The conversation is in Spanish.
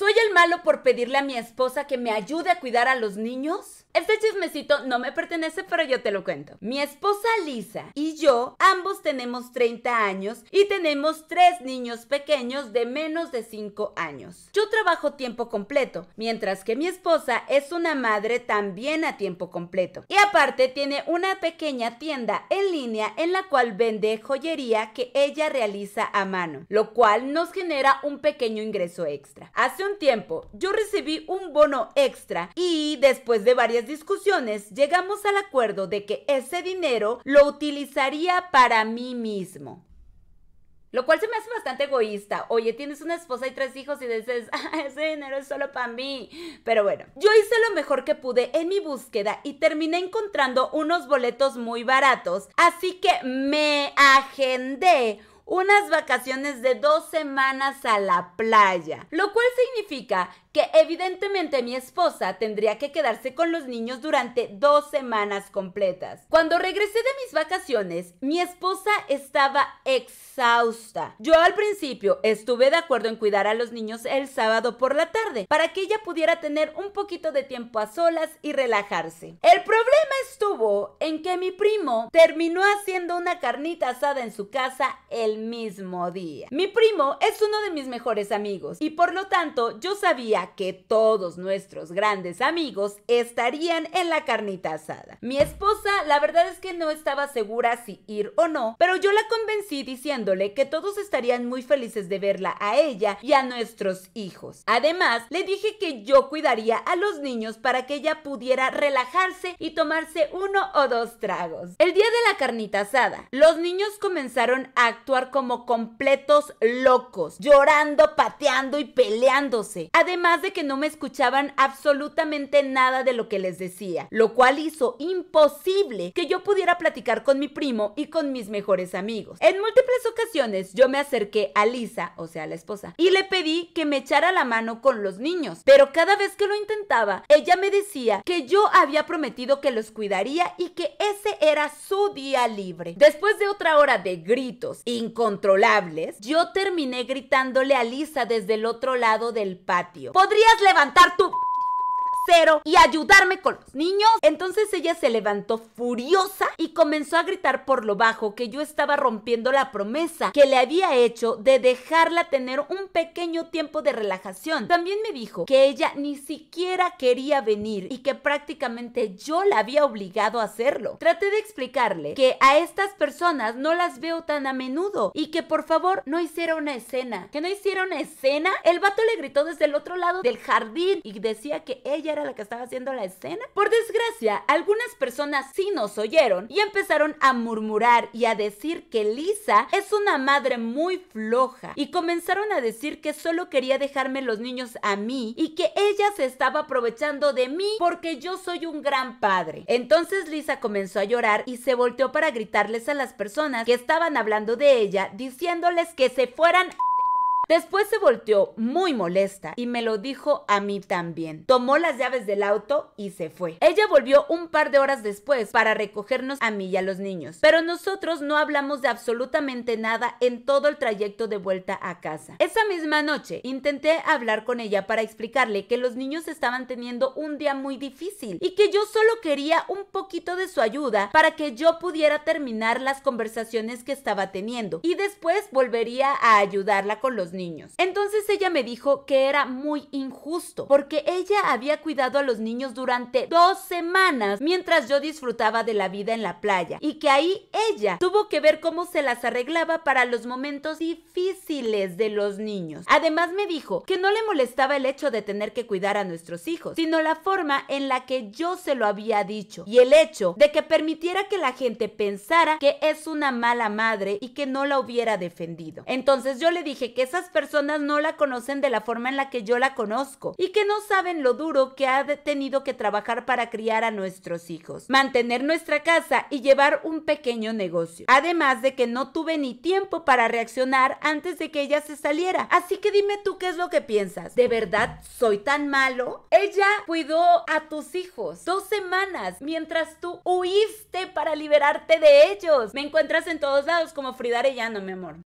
¿Soy por pedirle a mi esposa que me ayude a cuidar a los niños? Este chismecito no me pertenece, pero yo te lo cuento. Mi esposa Lisa y yo ambos tenemos 30 años y tenemos tres niños pequeños de menos de 5 años. Yo trabajo tiempo completo, mientras que mi esposa es una madre también a tiempo completo. Y aparte tiene una pequeña tienda en línea en la cual vende joyería que ella realiza a mano, lo cual nos genera un pequeño ingreso extra. Hace un tiempo yo recibí un bono extra y después de varias discusiones llegamos al acuerdo de que ese dinero lo utilizaría para mí mismo. Lo cual se me hace bastante egoísta. Oye, tienes una esposa y tres hijos y dices, ah, ese dinero es solo para mí. Pero bueno, yo hice lo mejor que pude en mi búsqueda y terminé encontrando unos boletos muy baratos. Así que me agendé unas vacaciones de dos semanas a la playa, lo cual significa que evidentemente mi esposa tendría que quedarse con los niños durante dos semanas completas. Cuando regresé de mis vacaciones, mi esposa estaba exhausta. Yo al principio estuve de acuerdo en cuidar a los niños el sábado por la tarde, para que ella pudiera tener un poquito de tiempo a solas y relajarse. El problema estuvo en que mi primo terminó haciendo una carnita asada en su casa el mismo día. Mi primo es uno de mis mejores amigos y por lo tanto yo sabía que todos nuestros grandes amigos estarían en la carnita asada. Mi esposa, la verdad es que no estaba segura si ir o no, pero yo la convencí diciéndole que todos estarían muy felices de verla a ella y a nuestros hijos. Además, le dije que yo cuidaría a los niños para que ella pudiera relajarse y tomarse uno o dos tragos. El día de la carnita asada, los niños comenzaron a actuar como completos locos, llorando, pateando y peleándose. Además, de que no me escuchaban absolutamente nada de lo que les decía, lo cual hizo imposible que yo pudiera platicar con mi primo y con mis mejores amigos. En múltiples ocasiones yo me acerqué a Lisa, o sea, la esposa, y le pedí que me echara la mano con los niños, pero cada vez que lo intentaba, ella me decía que yo había prometido que los cuidaría y que ese era su día libre. Después de otra hora de gritos incontrolables, yo terminé gritándole a Lisa desde el otro lado del patio podrías levantar tu y ayudarme con los niños. Entonces ella se levantó furiosa y comenzó a gritar por lo bajo que yo estaba rompiendo la promesa que le había hecho de dejarla tener un pequeño tiempo de relajación. También me dijo que ella ni siquiera quería venir y que prácticamente yo la había obligado a hacerlo. Traté de explicarle que a estas personas no las veo tan a menudo y que por favor no hiciera una escena. Que no hiciera una escena. El vato le gritó desde el otro lado del jardín y decía que ella la que estaba haciendo la escena? Por desgracia, algunas personas sí nos oyeron y empezaron a murmurar y a decir que Lisa es una madre muy floja y comenzaron a decir que solo quería dejarme los niños a mí y que ella se estaba aprovechando de mí porque yo soy un gran padre. Entonces Lisa comenzó a llorar y se volteó para gritarles a las personas que estaban hablando de ella diciéndoles que se fueran Después se volteó muy molesta y me lo dijo a mí también. Tomó las llaves del auto y se fue. Ella volvió un par de horas después para recogernos a mí y a los niños, pero nosotros no hablamos de absolutamente nada en todo el trayecto de vuelta a casa. Esa misma noche intenté hablar con ella para explicarle que los niños estaban teniendo un día muy difícil y que yo solo quería un poquito de su ayuda para que yo pudiera terminar las conversaciones que estaba teniendo y después volvería a ayudarla con los niños niños. Entonces ella me dijo que era muy injusto porque ella había cuidado a los niños durante dos semanas mientras yo disfrutaba de la vida en la playa y que ahí ella tuvo que ver cómo se las arreglaba para los momentos difíciles de los niños. Además me dijo que no le molestaba el hecho de tener que cuidar a nuestros hijos, sino la forma en la que yo se lo había dicho y el hecho de que permitiera que la gente pensara que es una mala madre y que no la hubiera defendido. Entonces yo le dije que esas personas no la conocen de la forma en la que yo la conozco y que no saben lo duro que ha tenido que trabajar para criar a nuestros hijos, mantener nuestra casa y llevar un pequeño negocio. Además de que no tuve ni tiempo para reaccionar antes de que ella se saliera. Así que dime tú qué es lo que piensas. ¿De verdad soy tan malo? Ella cuidó a tus hijos dos semanas mientras tú huiste para liberarte de ellos. Me encuentras en todos lados como Frida Arellano, mi amor.